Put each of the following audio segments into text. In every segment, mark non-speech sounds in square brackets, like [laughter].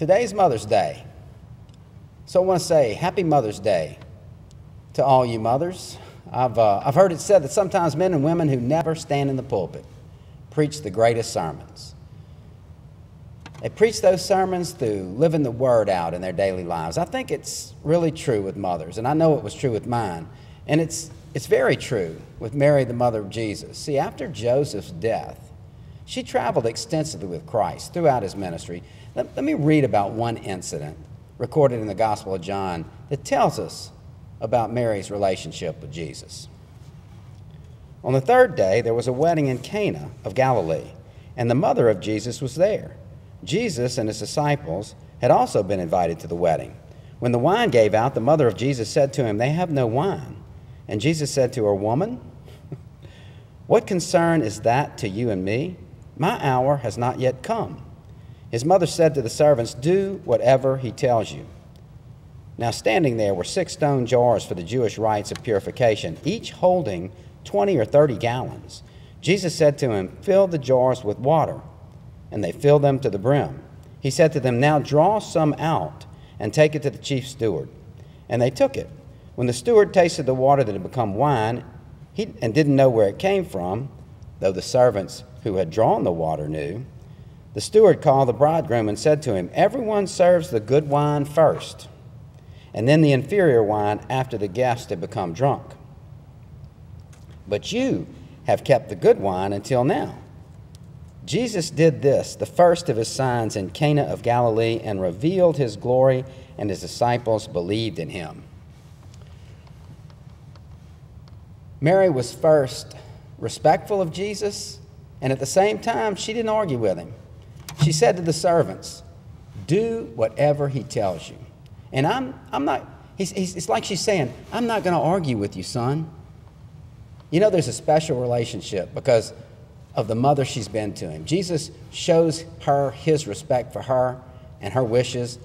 Today's Mother's Day. So I want to say Happy Mother's Day to all you mothers. I've, uh, I've heard it said that sometimes men and women who never stand in the pulpit preach the greatest sermons. They preach those sermons through living the word out in their daily lives. I think it's really true with mothers, and I know it was true with mine. And it's, it's very true with Mary, the mother of Jesus. See, after Joseph's death, she traveled extensively with Christ throughout his ministry. Let, let me read about one incident recorded in the Gospel of John that tells us about Mary's relationship with Jesus. On the third day, there was a wedding in Cana of Galilee, and the mother of Jesus was there. Jesus and his disciples had also been invited to the wedding. When the wine gave out, the mother of Jesus said to him, They have no wine. And Jesus said to her, Woman, [laughs] what concern is that to you and me? My hour has not yet come. His mother said to the servants, Do whatever he tells you. Now, standing there were six stone jars for the Jewish rites of purification, each holding 20 or 30 gallons. Jesus said to him, Fill the jars with water. And they filled them to the brim. He said to them, Now draw some out and take it to the chief steward. And they took it. When the steward tasted the water that had become wine he, and didn't know where it came from, though the servants who had drawn the water knew, the steward called the bridegroom and said to him, Everyone serves the good wine first, and then the inferior wine after the guests have become drunk. But you have kept the good wine until now. Jesus did this, the first of his signs in Cana of Galilee, and revealed his glory, and his disciples believed in him. Mary was first respectful of Jesus, and at the same time, she didn't argue with him. She said to the servants, Do whatever he tells you. And I'm, I'm not, he's, he's, it's like she's saying, I'm not going to argue with you, son. You know, there's a special relationship because of the mother she's been to him. Jesus shows her his respect for her and her wishes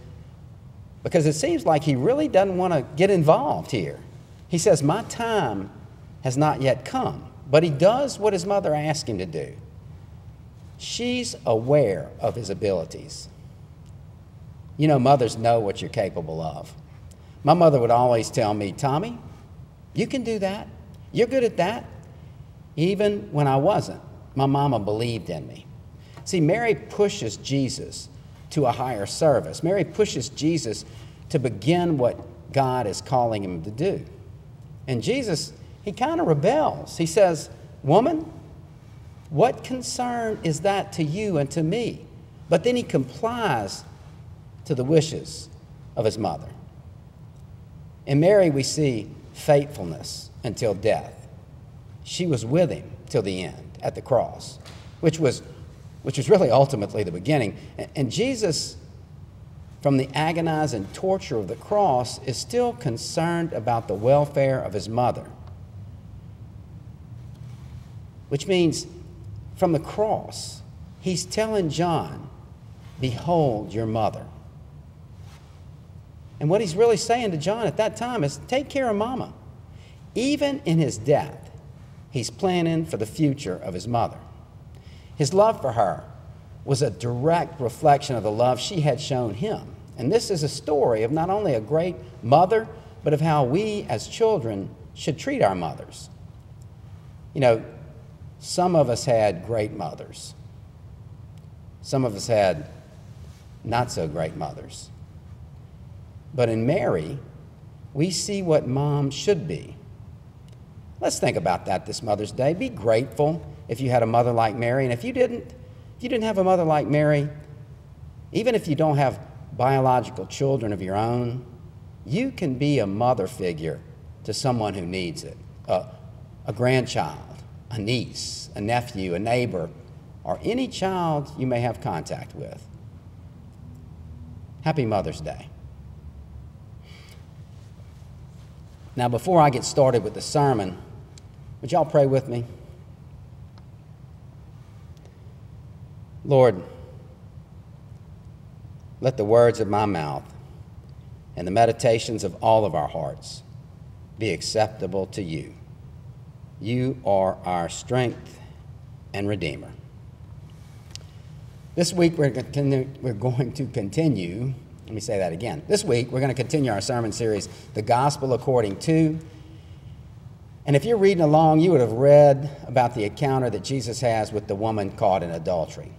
because it seems like he really doesn't want to get involved here. He says, My time has not yet come, but he does what his mother asked him to do. She's aware of his abilities. You know, mothers know what you're capable of. My mother would always tell me, Tommy, you can do that. You're good at that. Even when I wasn't, my mama believed in me. See, Mary pushes Jesus to a higher service. Mary pushes Jesus to begin what God is calling him to do. And Jesus, he kind of rebels. He says, Woman, what concern is that to you and to me? But then he complies to the wishes of his mother. In Mary, we see faithfulness until death. She was with him till the end at the cross, which was, which was really ultimately the beginning. And Jesus, from the agonizing torture of the cross, is still concerned about the welfare of his mother, which means from the cross, he's telling John, Behold your mother. And what he's really saying to John at that time is take care of mama. Even in his death, he's planning for the future of his mother. His love for her was a direct reflection of the love she had shown him. And this is a story of not only a great mother, but of how we as children should treat our mothers. You know, some of us had great mothers, some of us had not so great mothers. But in Mary, we see what mom should be. Let's think about that this Mother's Day. Be grateful if you had a mother like Mary. And if you didn't, if you didn't have a mother like Mary, even if you don't have biological children of your own, you can be a mother figure to someone who needs it a, a grandchild, a niece, a nephew, a neighbor, or any child you may have contact with. Happy Mother's Day. Now, before I get started with the sermon, would y'all pray with me? Lord, let the words of my mouth and the meditations of all of our hearts be acceptable to you. You are our strength and Redeemer. This week we're, continue, we're going to continue, let me say that again. This week we're going to continue our sermon series, The Gospel According to. And if you're reading along, you would have read about the encounter that Jesus has with the woman caught in adultery.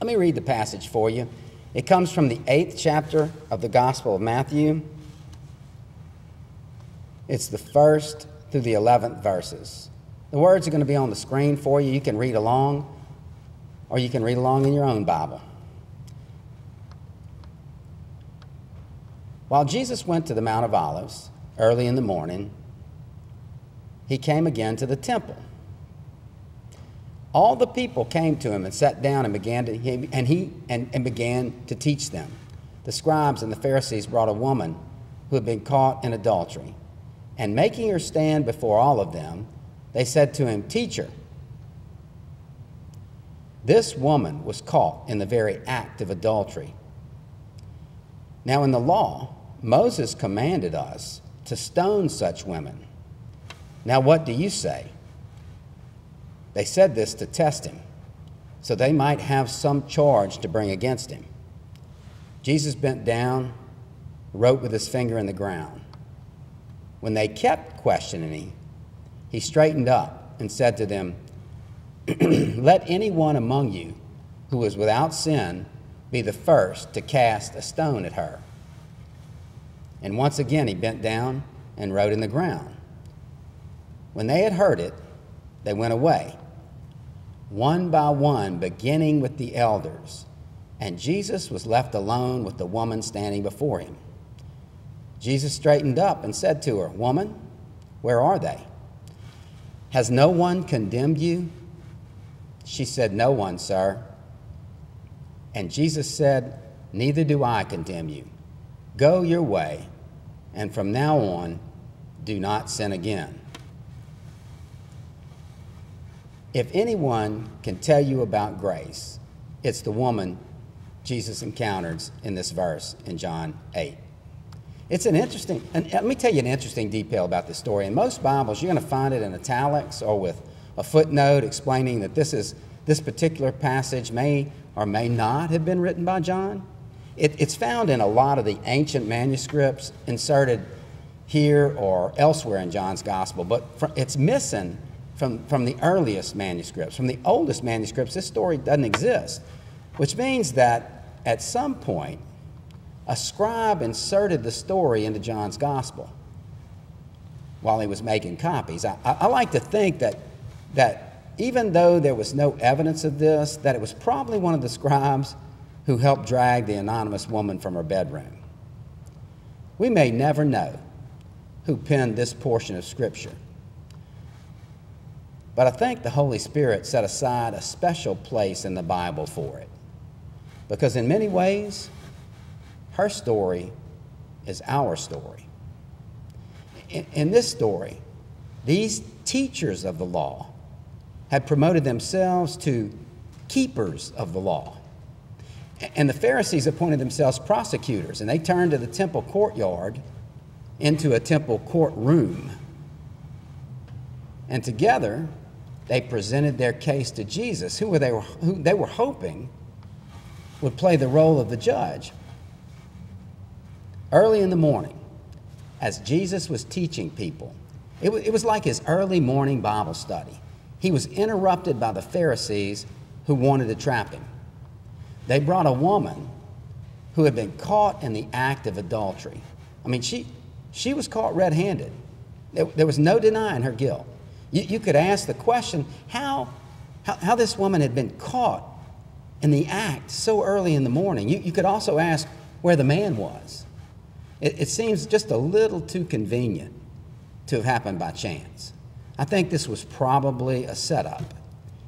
Let me read the passage for you. It comes from the eighth chapter of the Gospel of Matthew. It's the first through the 11th verses. The words are going to be on the screen for you. You can read along or you can read along in your own Bible. While Jesus went to the Mount of Olives early in the morning, he came again to the temple. All the people came to him and sat down and began to and he and, and began to teach them. The scribes and the Pharisees brought a woman who had been caught in adultery, and making her stand before all of them, they said to him, Teacher, this woman was caught in the very act of adultery. Now, in the law, Moses commanded us to stone such women. Now, what do you say? They said this to test him, so they might have some charge to bring against him. Jesus bent down, wrote with his finger in the ground. When they kept questioning him, he straightened up and said to them, [clears throat] Let anyone among you who is without sin be the first to cast a stone at her. And once again he bent down and wrote in the ground. When they had heard it, they went away, one by one, beginning with the elders. And Jesus was left alone with the woman standing before him. Jesus straightened up and said to her, Woman, where are they? Has no one condemned you? She said, No one, sir. And Jesus said, Neither do I condemn you. Go your way, and from now on, do not sin again. If anyone can tell you about grace, it's the woman Jesus encounters in this verse in John 8. It's an interesting, and let me tell you an interesting detail about this story. In most Bibles, you're going to find it in italics or with a footnote explaining that this is this particular passage may or may not have been written by John. It, it's found in a lot of the ancient manuscripts inserted here or elsewhere in John's gospel, but it's missing from, from the earliest manuscripts. From the oldest manuscripts, this story doesn't exist, which means that at some point, a scribe inserted the story into John's gospel while he was making copies. I, I, like to think that that even though there was no evidence of this, that it was probably one of the scribes who helped drag the anonymous woman from her bedroom. We may never know who penned this portion of Scripture. But I think the Holy Spirit set aside a special place in the Bible for it. Because in many ways, her story is our story. In, in this story, these teachers of the law had promoted themselves to keepers of the law. And the Pharisees appointed themselves prosecutors, and they turned to the temple courtyard into a temple courtroom. And together, they presented their case to Jesus, who they were, who they were hoping would play the role of the judge. Early in the morning, as Jesus was teaching people, it was, it was like his early morning Bible study he was interrupted by the Pharisees who wanted to trap him. They brought a woman who had been caught in the act of adultery. I mean, she, she was caught red handed. There, there, was no denying her guilt. You, you could ask the question how, how, how, this woman had been caught in the act so early in the morning. You, you could also ask where the man was. It, it seems just a little too convenient to have happened by chance. I think this was probably a setup.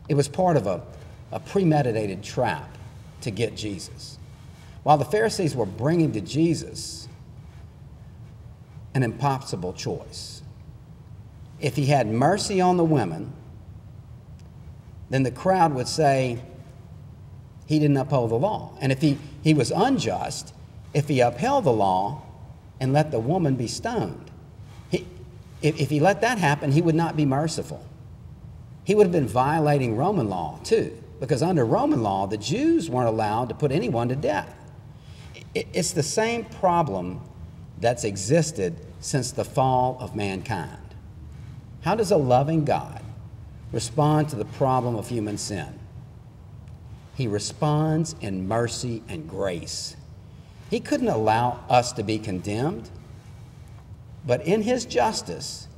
It was part of a, a premeditated trap to get Jesus. While the Pharisees were bringing to Jesus an impossible choice. If he had mercy on the women, then the crowd would say he didn't uphold the law. And if he, he was unjust, if he upheld the law and let the woman be stoned, if, if he let that happen, he would not be merciful. He would have been violating Roman law too, because under Roman law, the Jews weren't allowed to put anyone to death. It's the same problem that's existed since the fall of mankind. How does a loving God respond to the problem of human sin? He responds in mercy and grace. He couldn't allow us to be condemned, but in His justice,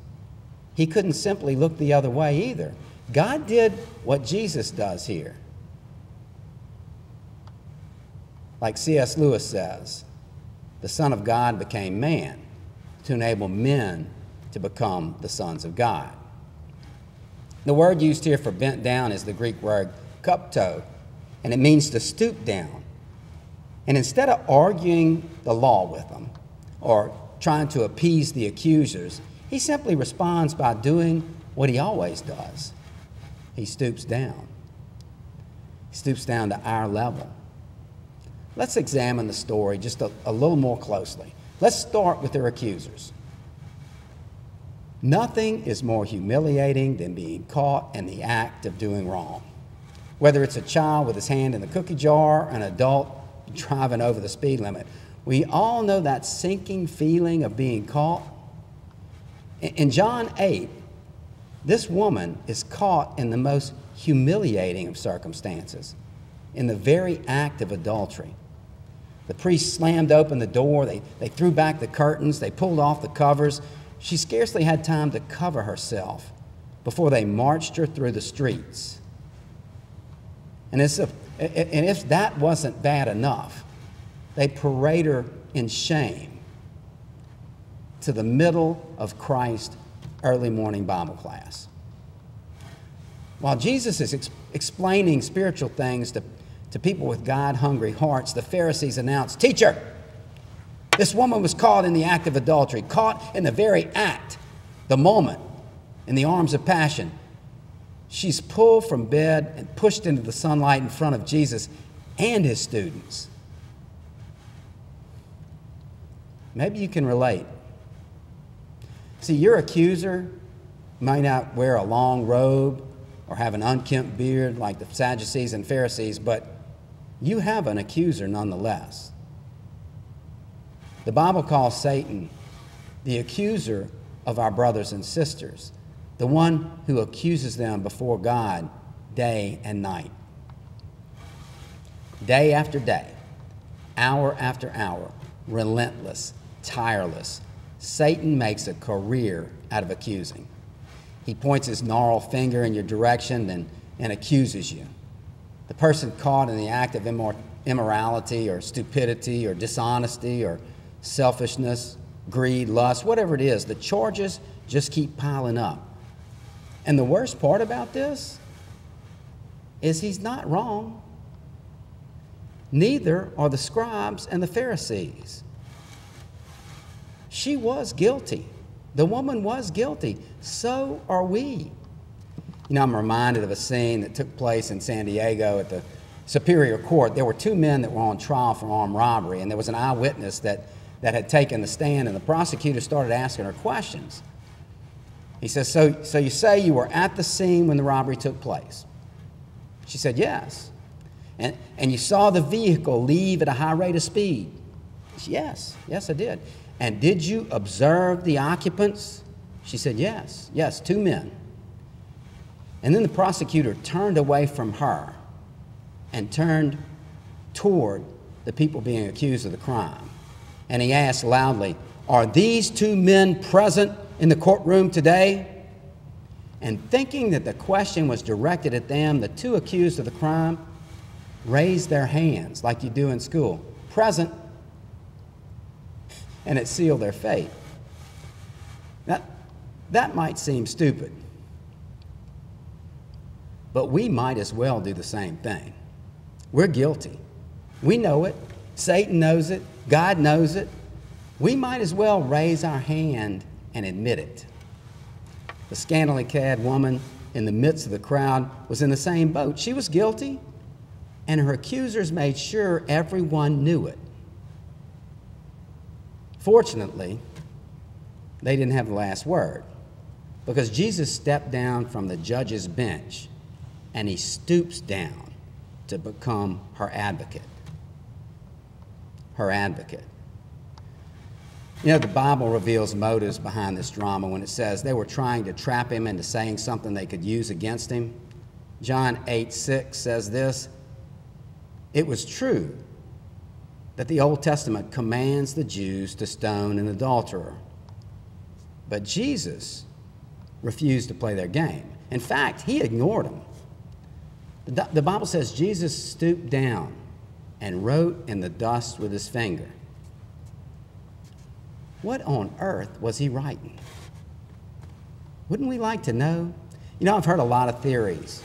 He couldn't simply look the other way either. God did what Jesus does here. Like C.S. Lewis says, the Son of God became man to enable men to become the sons of God. The word used here for bent down is the Greek word kupto, and it means to stoop down. And instead of arguing the law with them or trying to appease the accusers, he simply responds by doing what he always does he stoops down. He stoops down to our level. Let's examine the story just a, a little more closely. Let's start with their accusers. Nothing is more humiliating than being caught in the act of doing wrong. Whether it's a child with his hand in the cookie jar, an adult driving over the speed limit, we all know that sinking feeling of being caught. In John 8, this woman is caught in the most humiliating of circumstances, in the very act of adultery. The priest slammed open the door, they, they threw back the curtains, they pulled off the covers. She scarcely had time to cover herself before they marched her through the streets. And, if, and if that wasn't bad enough, they parade her in shame to the middle of Christ's early morning Bible class. While Jesus is ex- explaining spiritual things to, to people with God hungry hearts, the Pharisees announced, Teacher, this woman was caught in the act of adultery, caught in the very act, the moment, in the arms of passion. She's pulled from bed and pushed into the sunlight in front of Jesus and his students. Maybe you can relate. See, your accuser may not wear a long robe or have an unkempt beard like the Sadducees and Pharisees, but you have an accuser nonetheless. The Bible calls Satan the accuser of our brothers and sisters, the one who accuses them before God day and night. Day after day, hour after hour, relentless, tireless, Satan makes a career out of accusing. He points his gnarled finger in your direction and, and accuses you. The person caught in the act of immor- immorality or stupidity or dishonesty or selfishness, greed, lust, whatever it is, the charges just keep piling up. And the worst part about this is he's not wrong. Neither are the scribes and the Pharisees. She was guilty. The woman was guilty. So are we. You know, I'm reminded of a scene that took place in San Diego at the Superior Court. There were two men that were on trial for armed robbery, and there was an eyewitness that, that had taken the stand, and the prosecutor started asking her questions. He says, so, so you say you were at the scene when the robbery took place? She said, Yes. And, and you saw the vehicle leave at a high rate of speed? Yes, yes, I did. And did you observe the occupants? She said, Yes, yes, two men. And then the prosecutor turned away from her and turned toward the people being accused of the crime. And he asked loudly, Are these two men present in the courtroom today? And thinking that the question was directed at them, the two accused of the crime raised their hands like you do in school. Present and it sealed their fate. Now, that might seem stupid, but we might as well do the same thing. We're guilty. We know it. Satan knows it. God knows it. We might as well raise our hand and admit it. The scantily clad woman in the midst of the crowd was in the same boat. She was guilty, and her accusers made sure everyone knew it. Fortunately, they didn't have the last word because Jesus stepped down from the judge's bench and he stoops down to become her advocate. Her advocate. You know, the Bible reveals motives behind this drama when it says they were trying to trap him into saying something they could use against him. John 8 6 says this It was true that the Old Testament commands the Jews to stone an adulterer, but Jesus refused to play their game. In fact, he ignored them. The, the Bible says Jesus stooped down and wrote in the dust with his finger. What on earth was he writing? Wouldn't we like to know? You know, I've heard a lot of theories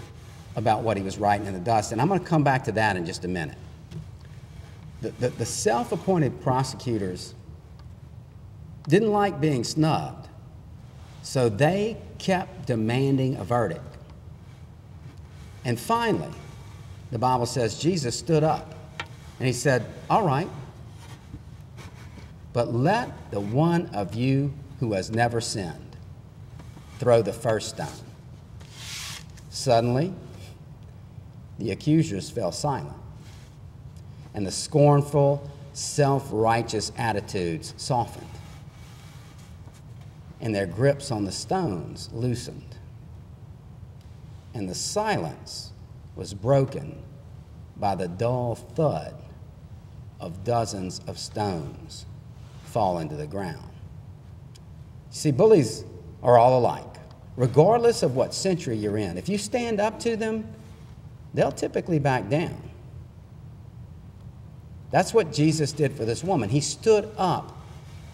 about what he was writing in the dust, and I'm going to come back to that in just a minute. The, the, the self appointed prosecutors didn't like being snubbed, so they kept demanding a verdict. And finally, the Bible says Jesus stood up and he said, All right, but let the one of you who has never sinned throw the first stone. Suddenly, the accusers fell silent, and the scornful, self righteous attitudes softened, and their grips on the stones loosened, and the silence was broken by the dull thud of dozens of stones fall into the ground. See, bullies are all alike, regardless of what century you're in. If you stand up to them, they'll typically back down. That's what Jesus did for this woman. He stood up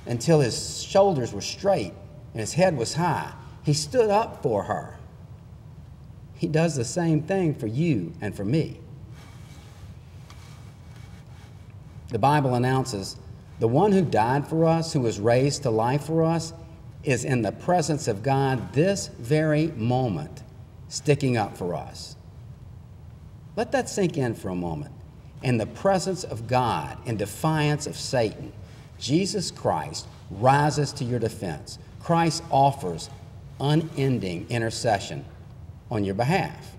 until his shoulders were straight and his head was high. He stood up for her. He does the same thing for you and for me. The Bible announces the one who died for us, who was raised to life for us, is in the presence of God this very moment, sticking up for us. Let that sink in for a moment. In the presence of God, in defiance of Satan, Jesus Christ rises to your defense. Christ offers unending intercession on your behalf,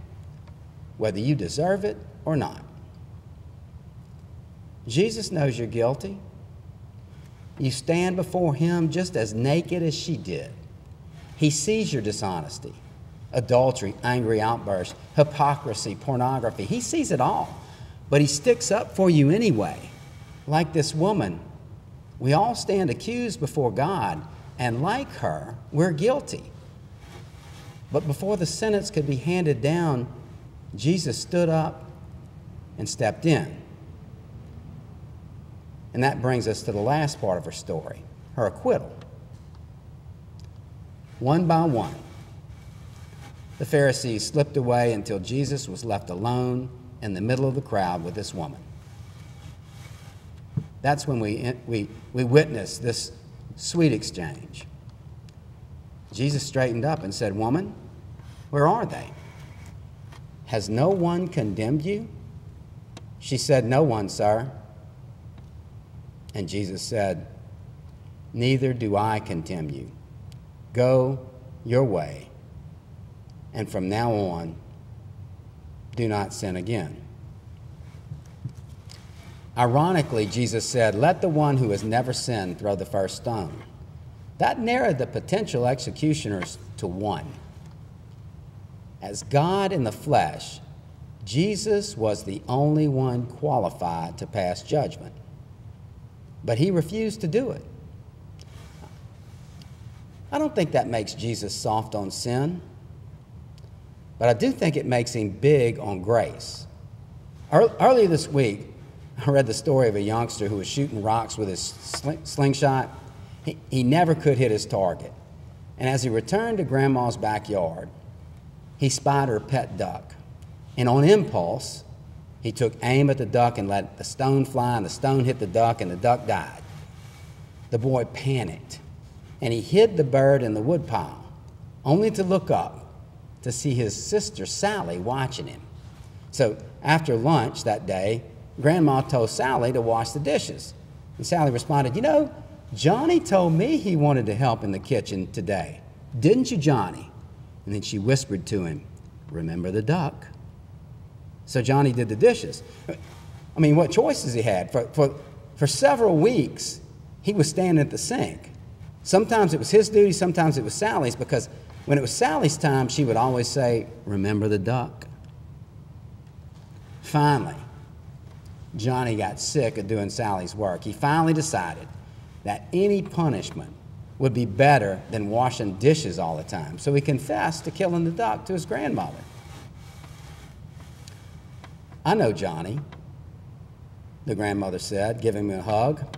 whether you deserve it or not. Jesus knows you're guilty. You stand before him just as naked as she did. He sees your dishonesty, adultery, angry outbursts, hypocrisy, pornography. He sees it all, but he sticks up for you anyway. Like this woman, we all stand accused before God, and like her, we're guilty. But before the sentence could be handed down, Jesus stood up and stepped in. And that brings us to the last part of her story her acquittal. One by one, the Pharisees slipped away until Jesus was left alone in the middle of the crowd with this woman. That's when we, we, we witnessed this sweet exchange. Jesus straightened up and said, Woman, where are they? Has no one condemned you? She said, No one, sir. And Jesus said, Neither do I condemn you. Go your way, and from now on, do not sin again. Ironically, Jesus said, Let the one who has never sinned throw the first stone. That narrowed the potential executioners to one. As God in the flesh, Jesus was the only one qualified to pass judgment but he refused to do it. I don't think that makes Jesus soft on sin, but I do think it makes him big on grace. Earlier this week, I read the story of a youngster who was shooting rocks with his sling slingshot. He, he never could hit his target. And as he returned to Grandma's backyard, he spied her pet duck. And on impulse, he took aim at the duck and let the stone fly, and the stone hit the duck, and the duck died. The boy panicked, and he hid the bird in the woodpile, only to look up to see his sister Sally watching him. So after lunch that day, Grandma told Sally to wash the dishes. And Sally responded, You know, Johnny told me he wanted to help in the kitchen today. Didn't you, Johnny? And then she whispered to him, Remember the duck. So Johnny did the dishes. I mean, what choices he had? For, for, for several weeks, he was standing at the sink. Sometimes it was his duty, sometimes it was Sally's, because when it was Sally's time, she would always say, Remember the duck. Finally, Johnny got sick of doing Sally's work. He finally decided that any punishment would be better than washing dishes all the time. So he confessed to killing the duck to his grandmother. I know Johnny, the grandmother said, giving me a hug.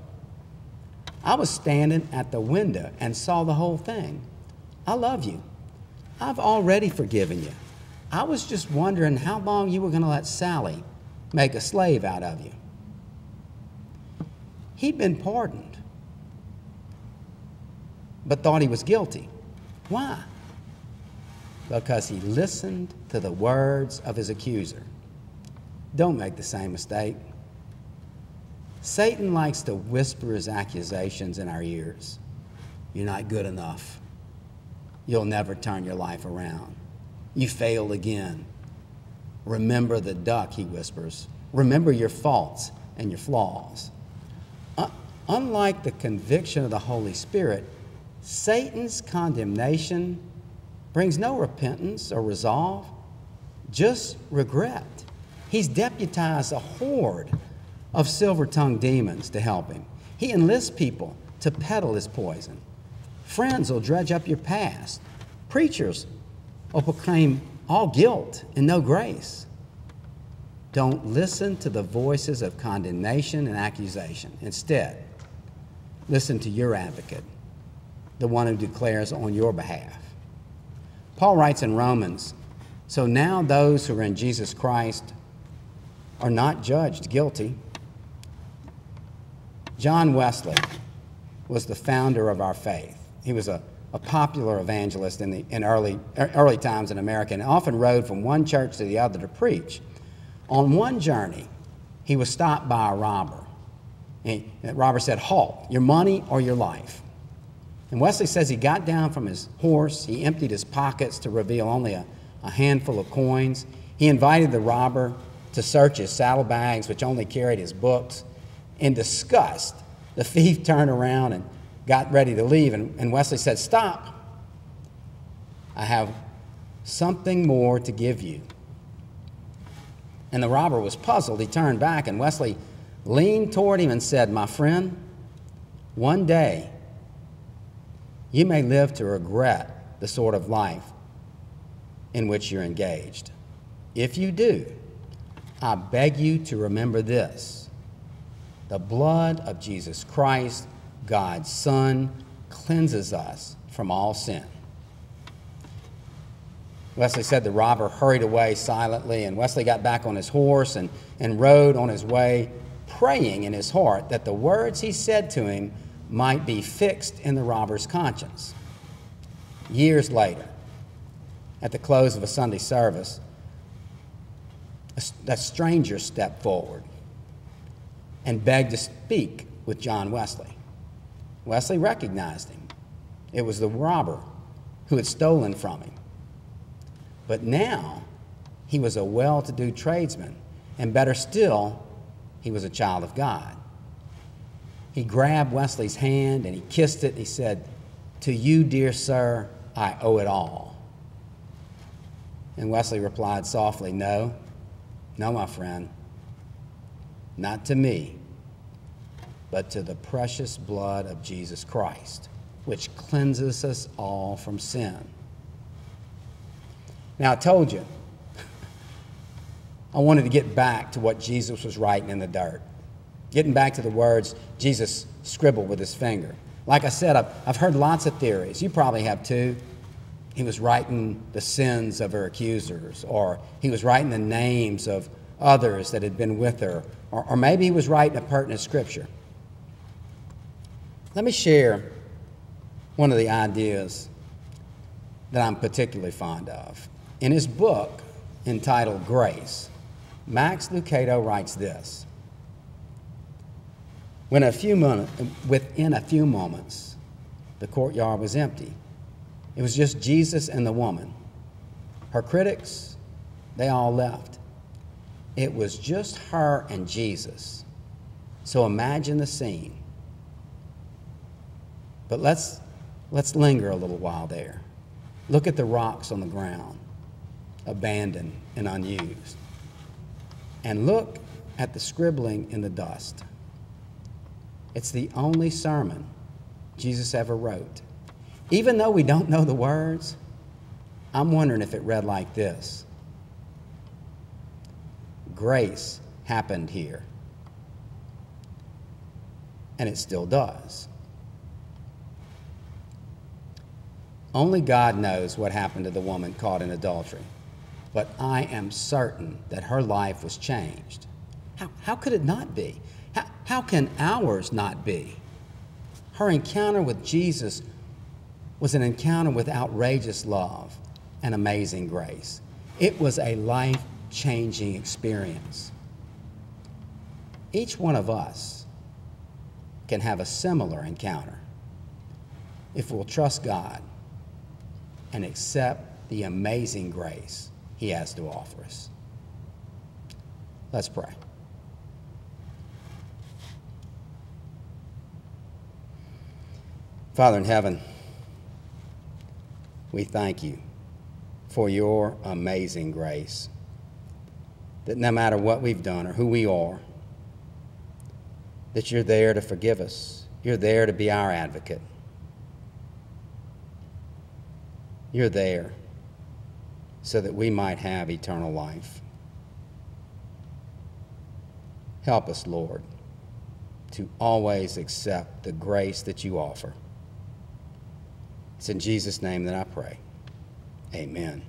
I was standing at the window and saw the whole thing. I love you. I've already forgiven you. I was just wondering how long you were going to let Sally make a slave out of you. He'd been pardoned, but thought he was guilty. Why? Because he listened to the words of his accuser. Don't make the same mistake. Satan likes to whisper his accusations in our ears. You're not good enough. You'll never turn your life around. You failed again. Remember the duck, he whispers. Remember your faults and your flaws. Uh, unlike the conviction of the Holy Spirit, Satan's condemnation brings no repentance or resolve, just regret. He's deputized a horde of silver tongued demons to help him. He enlists people to peddle his poison. Friends will dredge up your past. Preachers will proclaim all guilt and no grace. Don't listen to the voices of condemnation and accusation. Instead, listen to your advocate, the one who declares on your behalf. Paul writes in Romans So now those who are in Jesus Christ are not judged guilty. John Wesley was the founder of our faith. He was a, a popular evangelist in, the, in early, early times in America and often rode from one church to the other to preach. On one journey, he was stopped by a robber. And the robber said, Halt, your money or your life. And Wesley says he got down from his horse, he emptied his pockets to reveal only a, a handful of coins. He invited the robber to search his saddlebags, which only carried his books. In disgust, the thief [laughs] turned around and got ready to leave. And, and Wesley said, Stop. I have something more to give you. And the robber was puzzled. He turned back, and Wesley leaned toward him and said, My friend, one day you may live to regret the sort of life in which you're engaged. If you do, I beg you to remember this the blood of Jesus Christ, God's Son, cleanses us from all sin. Wesley said the robber hurried away silently, and Wesley got back on his horse and, and rode on his way, praying in his heart that the words he said to him might be fixed in the robber's conscience. Years later, at the close of a Sunday service, that stranger stepped forward and begged to speak with John Wesley. Wesley recognized him. It was the robber who had stolen from him. But now he was a well to do tradesman, and better still, he was a child of God. He grabbed Wesley's hand and he kissed it. He said, To you, dear sir, I owe it all. And Wesley replied softly, No, no, my friend, not to me, but to the precious blood of Jesus Christ, which cleanses us all from sin. Now, I told you, I wanted to get back to what Jesus was writing in the dirt, getting back to the words Jesus scribbled with his finger. Like I said, I've, I've heard lots of theories. You probably have too he was writing the sins of her accusers, or he was writing the names of others that had been with her, or, or maybe he was writing a pertinent scripture. Let me share one of the ideas that I'm particularly fond of. In his book entitled Grace, Max Lucado writes this when a few moments, within a few moments, the courtyard was empty. It was just Jesus and the woman. Her critics, they all left. it was just her and Jesus. So imagine the scene. But let's, let's linger a little while there. Look at the rocks on the ground, abandoned and unused. And look at the scribbling in the dust. It's the only sermon Jesus ever wrote. Even though we don't know the words, I'm wondering if it read like this Grace happened here. And it still does. Only God knows what happened to the woman caught in adultery, but I am certain that her life was changed. How, how could it not be? How, how can ours not be? Her encounter with Jesus was an encounter with outrageous love and amazing grace. It was a life changing experience. Each one of us can have a similar encounter if we'll trust God and accept the amazing grace He has to offer us. Let's pray. Father in heaven, we thank you for your amazing grace. That no matter what we've done or who we are, that you're there to forgive us. You're there to be our advocate. You're there so that we might have eternal life. Help us, Lord, to always accept the grace that you offer. It's in Jesus' name that I pray. Amen.